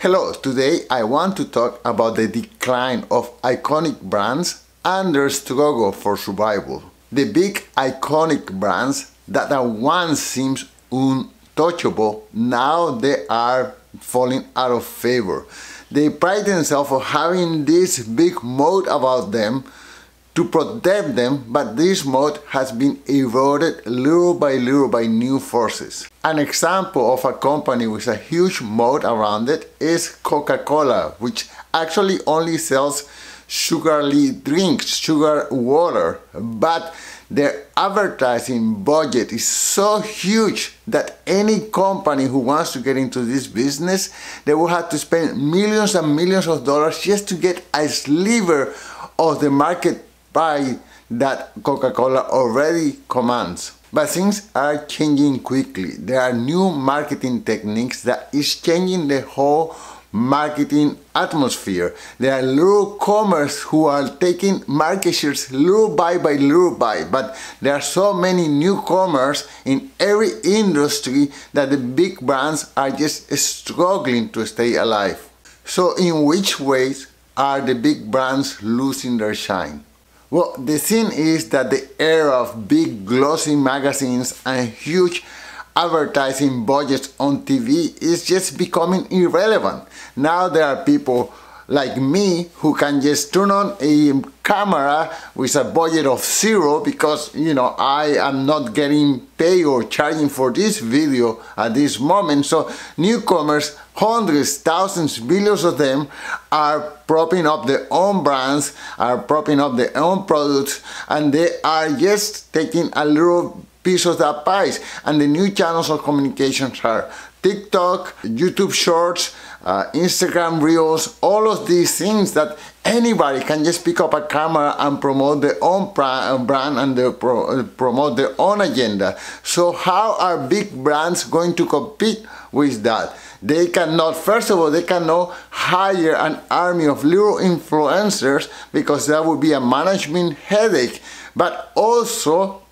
Hello, today I want to talk about the decline of iconic brands and their struggle for survival. The big iconic brands that at once seems untouchable, now they are falling out of favor. They pride themselves on having this big moat about them to protect them, but this moat has been eroded little by little by new forces. An example of a company with a huge moat around it is Coca-Cola, which actually only sells sugary drinks, sugar water, but their advertising budget is so huge that any company who wants to get into this business, they will have to spend millions and millions of dollars just to get a sliver of the market by that Coca-Cola already commands. But things are changing quickly. There are new marketing techniques that is changing the whole marketing atmosphere. There are little commerce who are taking market shares little by by little by, but there are so many newcomers in every industry that the big brands are just struggling to stay alive. So in which ways are the big brands losing their shine? Well, the thing is that the era of big glossy magazines and huge advertising budgets on TV is just becoming irrelevant. Now there are people like me who can just turn on a camera with a budget of zero because you know I am not getting paid or charging for this video at this moment. So newcomers hundreds thousands billions of them are propping up their own brands are propping up their own products and they are just taking a little piece of that pie and the new channels of communications are TikTok, YouTube Shorts, uh, Instagram Reels, all of these things that anybody can just pick up a camera and promote their own uh, brand and their pro uh, promote their own agenda. So how are big brands going to compete with that? They cannot, first of all, they cannot hire an army of little influencers because that would be a management headache. But also,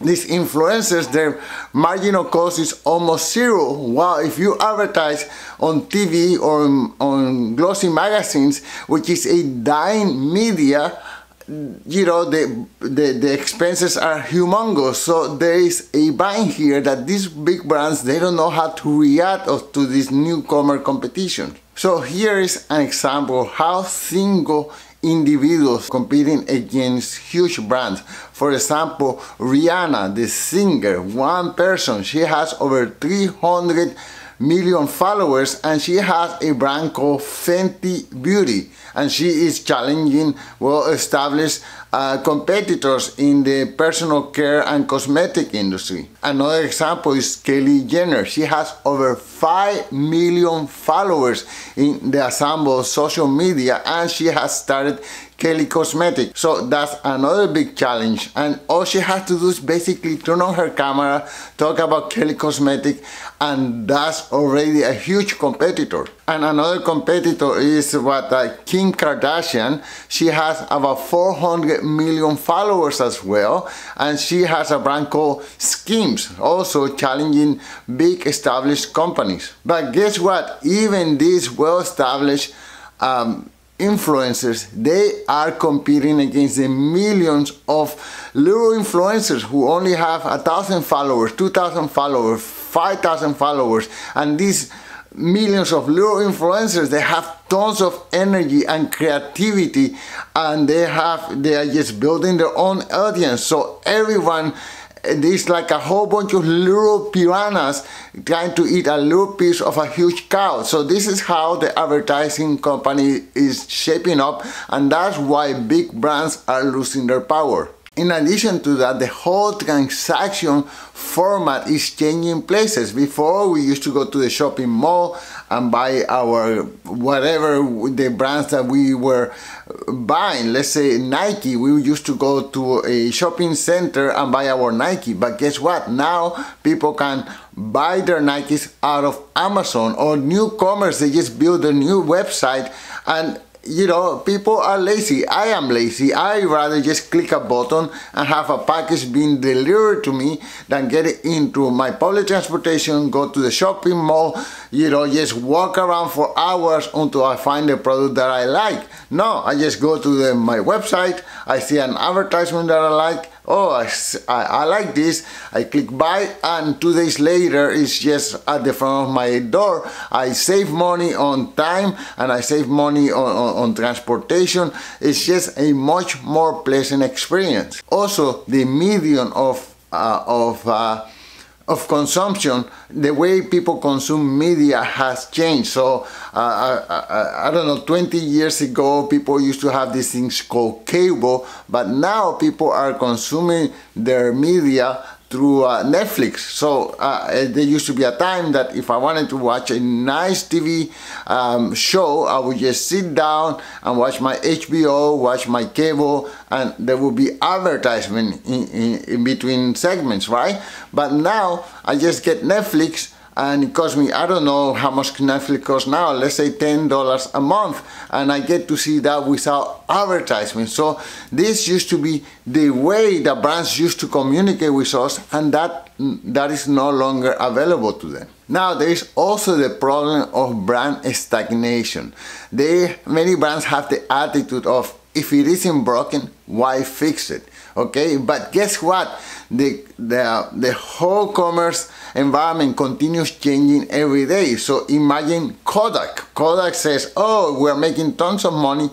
these influencers, their marginal cost is almost zero. While if you advertise on TV or on glossy magazines, which is a dying media, you know, the, the, the expenses are humongous. So there is a bind here that these big brands, they don't know how to react to this newcomer competition. So here is an example how single individuals competing against huge brands. For example, Rihanna, the singer, one person, she has over 300 million followers and she has a brand called Fenty Beauty and she is challenging well-established uh, competitors in the personal care and cosmetic industry. Another example is Kylie Jenner. She has over 5 million followers in the Ensemble social media and she has started Kylie Cosmetic. So that's another big challenge. And all she has to do is basically turn on her camera, talk about Kylie Cosmetic, and that's already a huge competitor. And another competitor is what uh, Kim Kardashian. She has about 400 million followers as well. And she has a brand called Skims, also challenging big established companies. But guess what? Even these well-established um, influencers they are competing against the millions of little influencers who only have a thousand followers two thousand followers five thousand followers and these millions of little influencers they have tons of energy and creativity and they have they are just building their own audience so everyone there's like a whole bunch of little piranhas trying to eat a little piece of a huge cow. So this is how the advertising company is shaping up and that's why big brands are losing their power. In addition to that, the whole transaction format is changing places. Before we used to go to the shopping mall and buy our whatever the brands that we were buying. Let's say Nike, we used to go to a shopping center and buy our Nike. But guess what? Now people can buy their Nikes out of Amazon or newcomers. They just build a new website and you know, people are lazy. I am lazy. I rather just click a button and have a package being delivered to me than get into my public transportation, go to the shopping mall, you know, just walk around for hours until I find a product that I like. No, I just go to the, my website, I see an advertisement that I like, oh I, I, like this. I click buy and two days later it's just at the front of my door. I save money on time and I save money on, on, on transportation. It's just a much more pleasant experience. Also the medium of uh, of uh, of consumption, the way people consume media has changed. So uh, I, I, I, don't know, 20 years ago, people used to have these things called cable, but now people are consuming their media through uh, Netflix. So uh, there used to be a time that if I wanted to watch a nice TV um, show, I would just sit down and watch my HBO, watch my cable, and there would be advertisement in, in, in between segments, right? But now I just get Netflix and it costs me I don't know how much Netflix costs now let's say $10 a month and I get to see that without advertisement. So this used to be the way the brands used to communicate with us and that that is no longer available to them. Now there is also the problem of brand stagnation. They many brands have the attitude of if it isn't broken why fix it okay but guess what the the, the whole commerce environment continues changing every day. So imagine Kodak. Kodak says, oh, we're making tons of money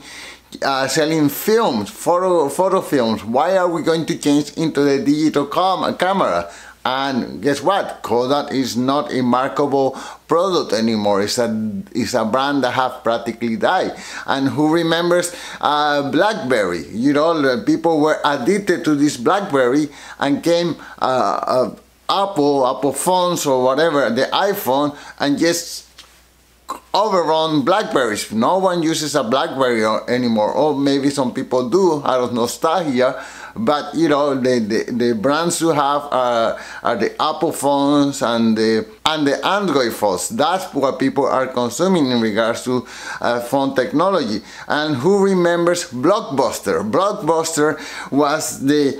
uh, selling films, photo, photo films. Why are we going to change into the digital cam camera? And guess what? Kodak is not a markable product anymore. It's a, it's a brand that have practically died. And who remembers uh, BlackBerry? You know, people were addicted to this BlackBerry and came uh, Apple, Apple phones or whatever, the iPhone, and just overrun Blackberries. No one uses a Blackberry anymore, or maybe some people do. Know, start here. But you know, the, the, the brands you have are, are the Apple phones and the and the Android phones. That's what people are consuming in regards to uh, phone technology. And who remembers Blockbuster? Blockbuster was the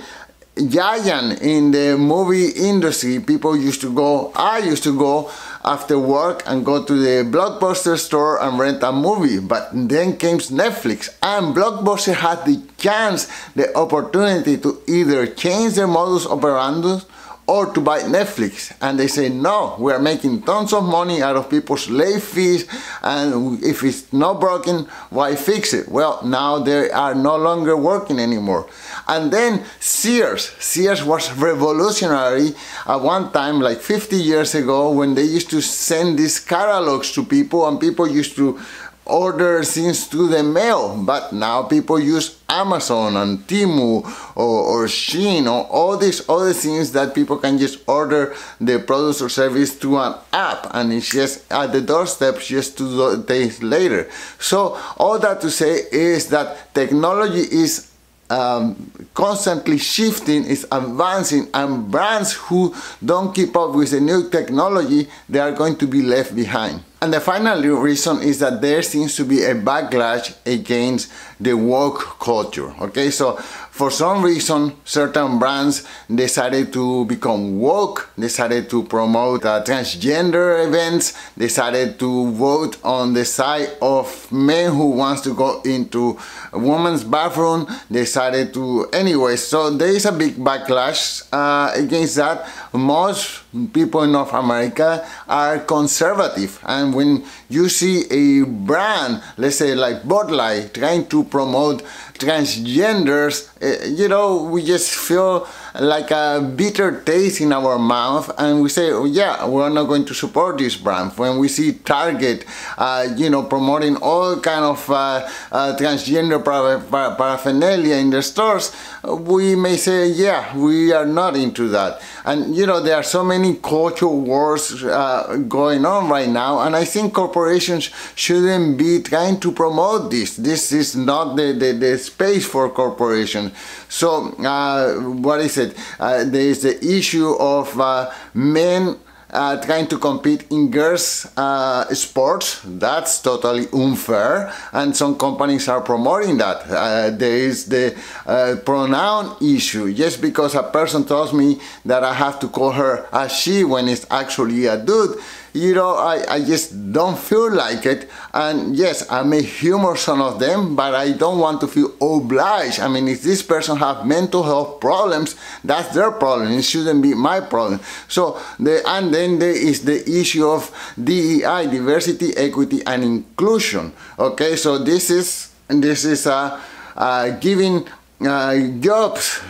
giant in the movie industry. People used to go, I used to go after work and go to the Blockbuster store and rent a movie. But then came Netflix and Blockbuster had the chance, the opportunity to either change their modus operandi or to buy Netflix. And they say, no, we are making tons of money out of people's late fees. And if it's not broken, why fix it? Well, now they are no longer working anymore. And then Sears. Sears was revolutionary at one time, like 50 years ago, when they used to send these catalogs to people and people used to order things to the mail but now people use Amazon and Temu or, or Shein or all these other things that people can just order the products or service through an app and it's just at the doorstep just two days later so all that to say is that technology is um, constantly shifting, is advancing, and brands who don't keep up with the new technology, they are going to be left behind. And the final reason is that there seems to be a backlash against the woke culture. Okay, so for some reason, certain brands decided to become woke, decided to promote uh, transgender events, decided to vote on the side of men who wants to go into a woman's bathroom, decided to anyway. So there is a big backlash uh, against that. Most people in North America are conservative. And when you see a brand, let's say like Bud Light, trying to promote transgenders, uh, you know, we just feel like a bitter taste in our mouth and we say, oh, yeah, we're not going to support this brand. When we see Target, uh, you know, promoting all kind of uh, uh transgender paraphernalia in the stores, we may say, yeah, we are not into that. And, you know, there are so many cultural wars uh, going on right now and I think corporations shouldn't be trying to promote this. This is not the, the, the space for corporations. So, uh, what is it? Uh, there is the issue of uh, men uh, trying to compete in girls uh, sports. That's totally unfair, and some companies are promoting that. Uh, there is the uh, pronoun issue. Just because a person tells me that I have to call her a she when it's actually a dude, you know, I, I just don't feel like it. And yes, I may humor some of them, but I don't want to feel obliged. I mean, if this person have mental health problems, that's their problem. It shouldn't be my problem. So, the, and then there is the issue of DEI, diversity, equity, and inclusion. Okay, so this is, this is a, uh, giving uh, jobs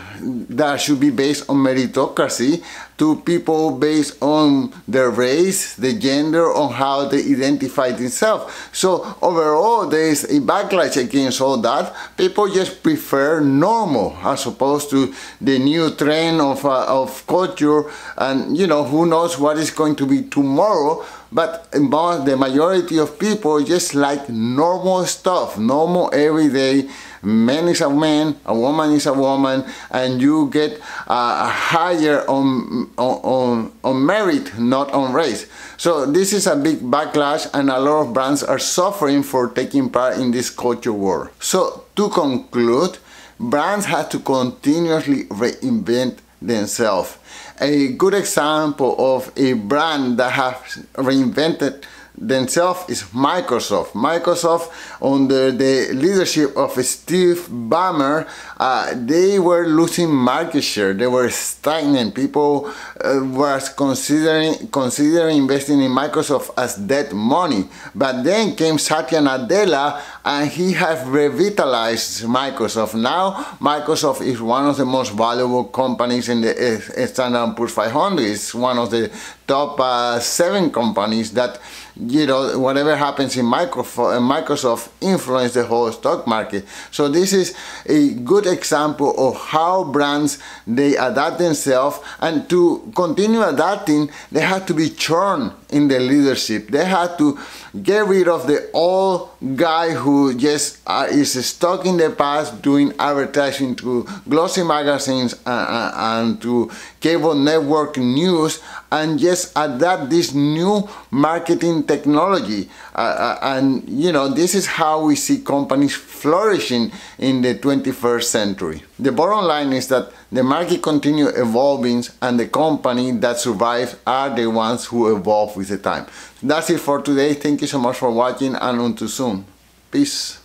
that should be based on meritocracy to people based on their race, the gender, on how they identify themselves. So overall, there is a backlash against all that. People just prefer normal as opposed to the new trend of, uh, of culture and you know, who knows what is going to be tomorrow but the majority of people just like normal stuff, normal everyday man is a man, a woman is a woman, and you get uh, higher on, on, on merit, not on race. So this is a big backlash and a lot of brands are suffering for taking part in this culture war. So to conclude, brands have to continuously reinvent themselves. A good example of a brand that has reinvented themselves is Microsoft. Microsoft, under the leadership of Steve Ballmer, uh, they were losing market share. They were stagnant. People uh, were considering considering investing in Microsoft as dead money. But then came Satya Nadella, and he has revitalized Microsoft. Now, Microsoft is one of the most valuable companies in the uh, Standard Poor's 500. It's one of the top uh, seven companies that you know whatever happens in Microsoft influence the whole stock market. So this is a good example of how brands they adapt themselves and to continue adapting they have to be churned in the leadership. They have to get rid of the old guy who just uh, is stuck in the past doing advertising to glossy magazines and, uh, uh, and to cable network news and just adapt this new marketing technology. Uh, uh, and you know this is how we see companies flourishing in the 21st century. The bottom line is that the market continue evolving and the company that survives are the ones who evolve with the time. That's it for today. Thank you so much for watching and until soon. Peace